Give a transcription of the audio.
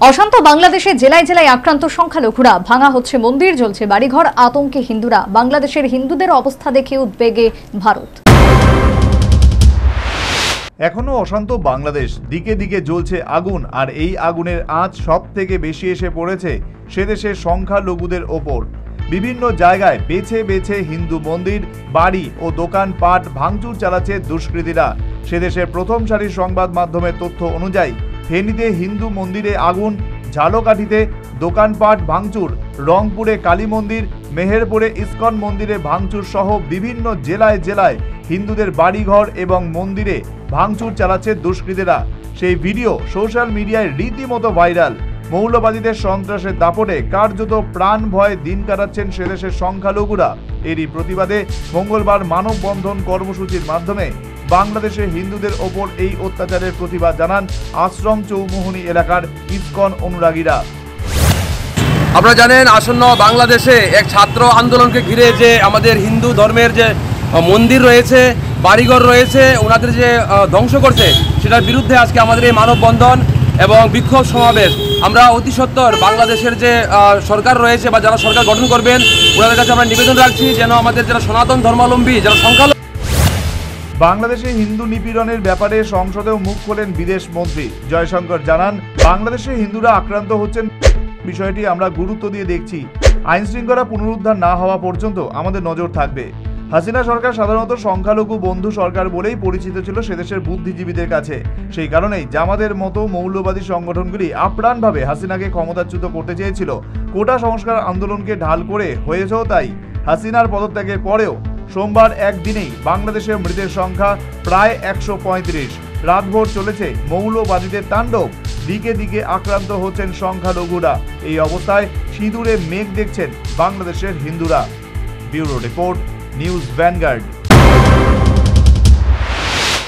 অশান্ত বাংলাদেশে জেলায় জেলায় আক্রান্ত সংখ্যালঘুরা, ভাঙা হচ্ছে মন্দির, জ্বলছে বাড়িঘর, আতঙ্কে হিন্দুরা। বাংলাদেশের হিন্দুদের অবস্থা দেখে উদ্বেগে ভারত। এখনও অশান্ত বাংলাদেশ। দিকে দিকে জ্বলছে আগুন, আর এই আগুনের আঁচ সব থেকে বেশি এসে পড়েছে সে দেশের সংখ্যালঘুদের ওপর। বিভিন্ন জায়গায় বেছে বেছে হিন্দু মন্দির, বাড়ি ও দোকানপাট ভাঙচুর চালাচ্ছে দুষ্কৃতীরা। সে দেশের প্রথম সারির সংবাদ মাধ্যমের তথ্য অনুযায়ী ফেনীতে হিন্দু মন্দিরে আগুন, ঝালকাঠিতে দোকানপাট ভাঙচুর, রংপুরে কালী মন্দির, মেহেরপুরে ইস্কন মন্দিরে ভাঙচুর সহ বিভিন্ন জেলায় জেলায় হিন্দুদের বাড়িঘর এবং মন্দিরে ভাঙচুর চালাচ্ছে দুষ্কৃতীরা। সেই ভিডিও সোশ্যাল মিডিয়ায় রীতিমতো ভাইরাল। মৌলবাদীদের সন্ত্রাসের দাপটে কার্যত প্রাণ ভয়ে দিন কাটাচ্ছেন সেদেশের সংখ্যালঘুরা। এরই প্রতিবাদে মঙ্গলবার মানববন্ধন কর্মসূচির মাধ্যমে বাংলাদেশে হিন্দুদের ওপর এই অত্যাচারের প্রতিবাদ জানান আশ্রম চৌমুহনী এলাকার ইসকন অনুরাগীরা। আপনারা জানেন, আসন্ন বাংলাদেশে এক ছাত্র আন্দোলনকে ঘিরে যে আমাদের হিন্দু ধর্মের যে মন্দির রয়েছে, বাড়িঘর রয়েছে, ওনাদের যে ধ্বংস করছে, সেটার বিরুদ্ধে আজকে আমাদের এই মানববন্ধন এবং বিক্ষোভ সমাবেশ। আমরা অতি সত্বর বাংলাদেশের যে সরকার রয়েছে বা যারা সরকার গঠন করবেন, ওনাদের কাছে আমরা নিবেদন রাখছি যেন আমাদের যারা সনাতন ধর্মাবলম্বী, যারা সংখ্যালঘু বাংলাদেশে হিন্দু নিপীড়নের ব্যাপারে সংসদেও মুখ খোলেন বিদেশ মন্ত্রী। জয়শঙ্কর জানান, বাংলাদেশে হিন্দুরা আক্রান্ত হচ্ছেন। বিষয়টি আমরা গুরুত্ব দিয়ে দেখছি। আইন শৃঙ্খলা পুনরুদ্ধার না হওয়া পর্যন্ত আমাদের নজর থাকবে। হাসিনা সরকার সাধারণত সংখ্যালঘু বন্ধু সরকার বলেই পরিচিত ছিল সেদেশের বুদ্ধিজীবীদের কাছে। সেই কারণেই জামাদের মতো মৌলবাদী সংগঠনগুলি আপ্রাণভাবে হাসিনাকে ক্ষমতাচ্যুত করতে চেয়েছিল। কোটা সংস্কার আন্দোলনকে ঢাল করে হয়েছেও তাই। হাসিনার পদত্যাগের পরেও সোমবার একদিনেই বাংলাদেশে মৃতের সংখ্যা প্রায় একশো পঁয়ত্রিশ। রাতভর চলেছে মৌলবাদীদের তাণ্ডব। দিকে দিকে আক্রান্ত হচ্ছেন সংখ্যালঘুরা। এই অবস্থায় সিঁদুরে মেঘ দেখছেন বাংলাদেশের হিন্দুরা। Bureau report, news Vanguard.